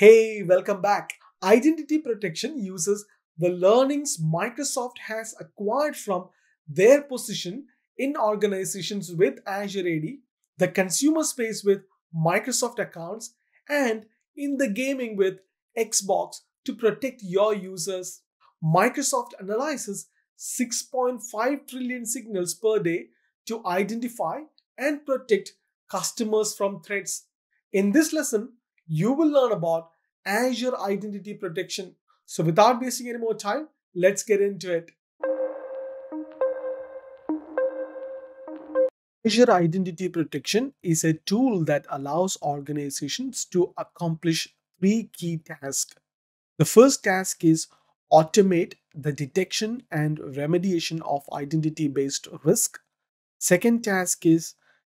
Hey, welcome back. Identity protection uses the learnings Microsoft has acquired from their position in organizations with Azure AD, the consumer space with Microsoft accounts, and in the gaming with Xbox to protect your users. Microsoft analyzes 6.5 trillion signals per day to identify and protect customers from threats. In this lesson, you will learn about Azure Identity Protection. So without wasting any more time, let's get into it. Azure Identity Protection is a tool that allows organizations to accomplish three key tasks. The first task is automate the detection and remediation of identity based risk. Second task is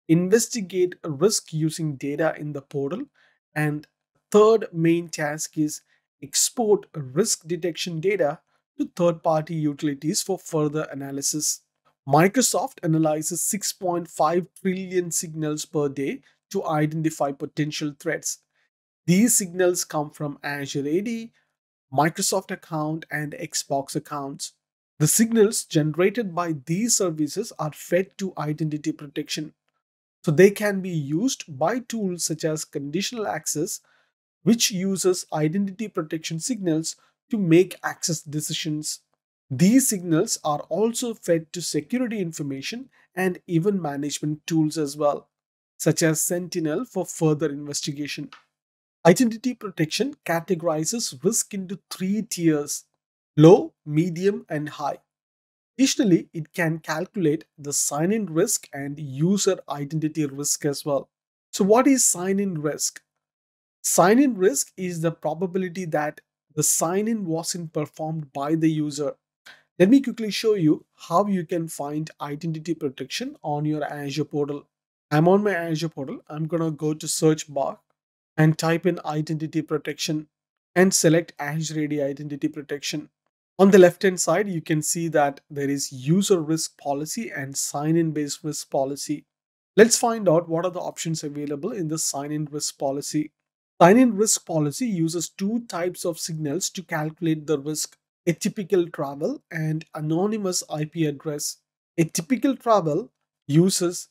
investigate risk using data in the portal. And third main task is export risk detection data to third party utilities for further analysis. Microsoft analyzes 6.5 trillion signals per day to identify potential threats. These signals come from Azure AD, Microsoft account, and Xbox accounts. The signals generated by these services are fed to identity protection. So they can be used by tools such as conditional access, which uses identity protection signals to make access decisions. These signals are also fed to security information and event management tools as well, such as Sentinel for further investigation. Identity protection categorizes risk into three tiers low, medium, and high. Additionally, it can calculate the sign in risk and user identity risk as well. So, what is sign in risk? Sign in risk is the probability that the sign in wasn't performed by the user. Let me quickly show you how you can find identity protection on your Azure portal. I'm on my Azure portal. I'm going to go to search bar and type in identity protection and select Azure AD identity protection. On the left hand side, you can see that there is user risk policy and sign in based risk policy. Let's find out what are the options available in the sign in risk policy. Sign in risk policy uses two types of signals to calculate the risk atypical travel and anonymous IP address. Atypical travel uses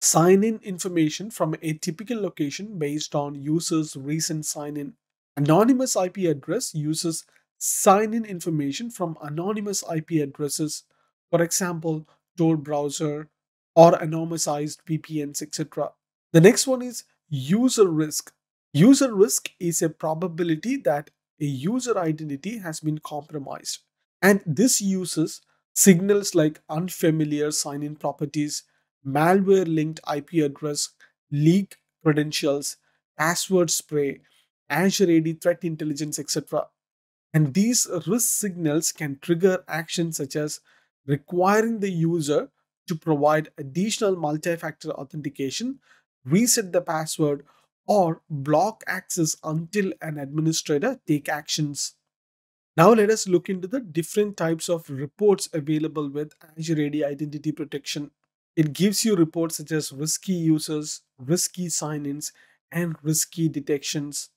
sign in information from a typical location based on user's recent sign in. Anonymous IP address uses sign in information from anonymous IP addresses, for example, Tor browser or anonymized VPNs, etc. The next one is user risk. User risk is a probability that a user identity has been compromised. And this uses signals like unfamiliar sign in properties, malware linked IP address, leak credentials, password spray, Azure AD threat intelligence, etc. And these risk signals can trigger actions such as requiring the user to provide additional multi factor authentication, reset the password, or block access until an administrator take actions. Now let us look into the different types of reports available with Azure AD Identity Protection. It gives you reports such as risky users, risky sign-ins, and risky detections.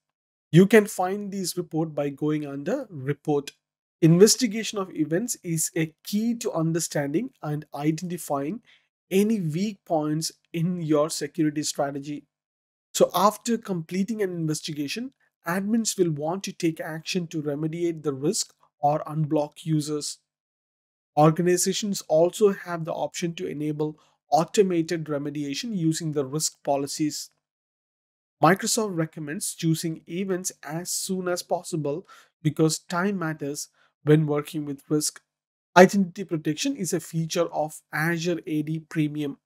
You can find these reports by going under report. Investigation of events is a key to understanding and identifying any weak points in your security strategy. So after completing an investigation, admins will want to take action to remediate the risk or unblock users. Organizations also have the option to enable automated remediation using the risk policies. Microsoft recommends choosing events as soon as possible because time matters when working with risk. Identity protection is a feature of Azure AD Premium.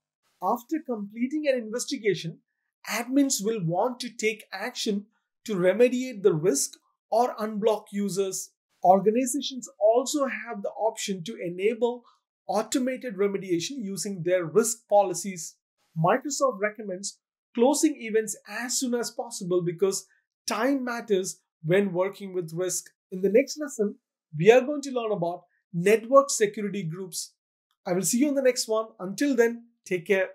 After completing an investigation, admins will want to take action to remediate the risk or unblock users. Organizations also have the option to enable automated remediation using their risk policies. Microsoft recommends closing events as soon as possible because time matters when working with risk. In the next lesson, we are going to learn about network security groups. I will see you in the next one. Until then, take care.